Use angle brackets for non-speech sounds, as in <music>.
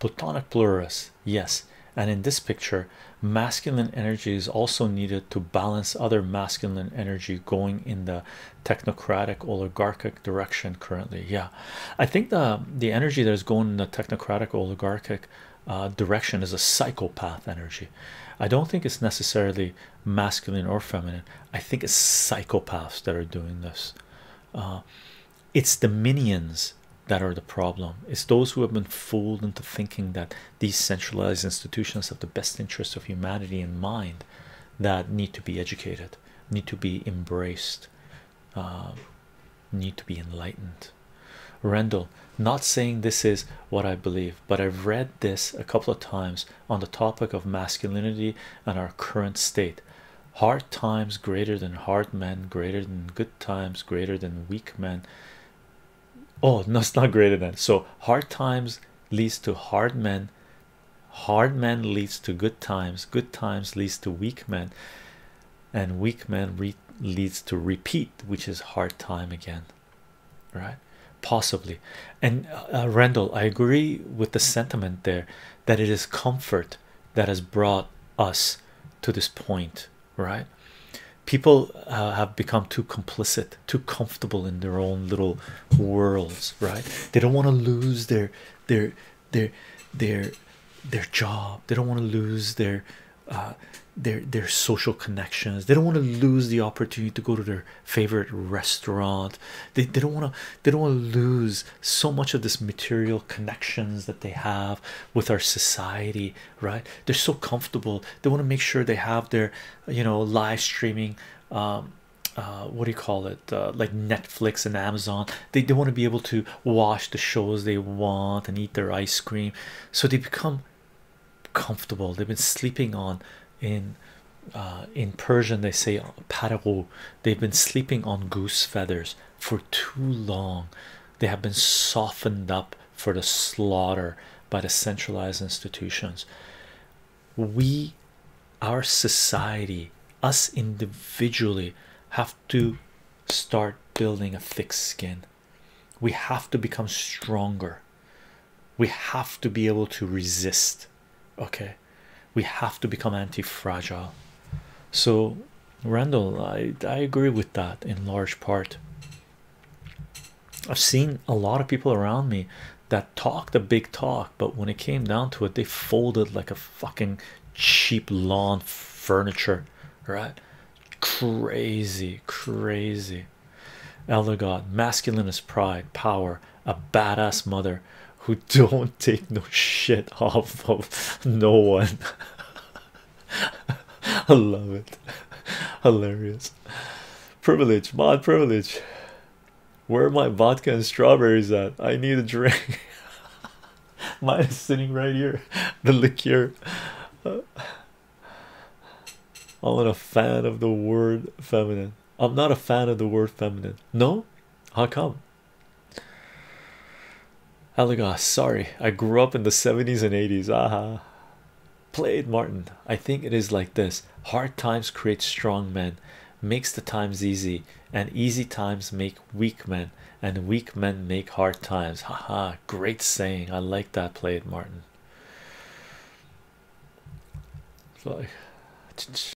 Platonic pluralists, yes, and in this picture, masculine energy is also needed to balance other masculine energy going in the technocratic oligarchic direction currently. Yeah, I think the the energy that is going in the technocratic oligarchic uh, direction is a psychopath energy. I don't think it's necessarily masculine or feminine. I think it's psychopaths that are doing this. Uh, it's the minions that are the problem. It's those who have been fooled into thinking that these centralized institutions have the best interests of humanity in mind that need to be educated, need to be embraced, uh, need to be enlightened. Rendell, not saying this is what I believe, but I've read this a couple of times on the topic of masculinity and our current state. Hard times greater than hard men, greater than good times, greater than weak men. Oh, <laughs> no, it's not greater than. So hard times leads to hard men, hard men leads to good times, good times leads to weak men, and weak men leads to repeat, which is hard time again. Right? Possibly. And uh, Randall I agree with the sentiment there that it is comfort that has brought us to this point right people uh, have become too complicit too comfortable in their own little worlds right? They don't want to lose their their their their their job. They don't want to lose their uh, their their social connections. They don't want to lose the opportunity to go to their favorite restaurant. They, they don't want to they don't want to lose so much of this material connections that they have with our society right? They're so comfortable. They want to make sure they have their you know live streaming um uh, what do you call it? Uh, like Netflix and Amazon. They, they want to be able to watch the shows they want and eat their ice cream. So they become comfortable. They've been sleeping on in uh, in Persian they say parago they've been sleeping on goose feathers for too long. They have been softened up for the slaughter by the centralized institutions. We our society us individually have to start building a thick skin. We have to become stronger. We have to be able to resist okay we have to become anti-fragile. So Randall I, I agree with that in large part. I've seen a lot of people around me that talk the big talk but when it came down to it they folded like a fucking cheap lawn furniture right? Crazy crazy. Elder god masculinist pride power a badass mother who don't take no shit off of no one. <laughs> I love it. Hilarious. Privilege mod privilege. Where are my vodka and strawberries at? I need a drink. <laughs> Mine is sitting right here. <laughs> The liqueur. Uh, I'm not a fan of the word feminine. I'm not a fan of the word feminine. No, how come? Elegos, sorry, I grew up in the 70s and 80s. Aha, played Martin. I think it is like this hard times create strong men, makes the times easy, and easy times make weak men, and weak men make hard times. Haha, great saying. I like that. Played Martin. like